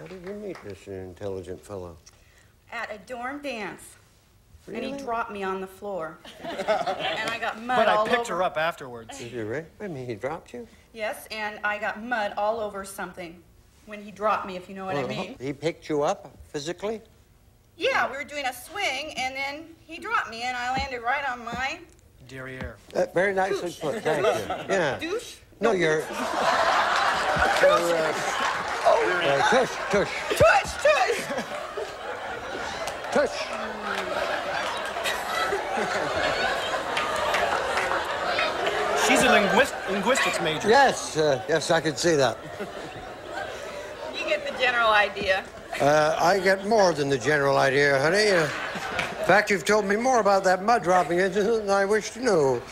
How did you meet this intelligent fellow? At a dorm dance. And he dropped me on the floor. and I got mud But all I picked over. her up afterwards. Did you really? I mean, he dropped you? Yes, and I got mud all over something when he dropped me, if you know what I Well, mean. He picked you up physically? Yeah, we were doing a swing, and then he dropped me, and I landed right on my Derriere. Uh, very nicely put, thank you. Yeah. douche. No, you're. you're uh, uh, tush, tush, Tush, tush! tush. She's a linguist- linguistics major. Yes, uh, yes, I can see that. You get the general idea. Uh, I get more than the general idea, honey. Uh, in fact, you've told me more about that mud dropping incident than I wish to know.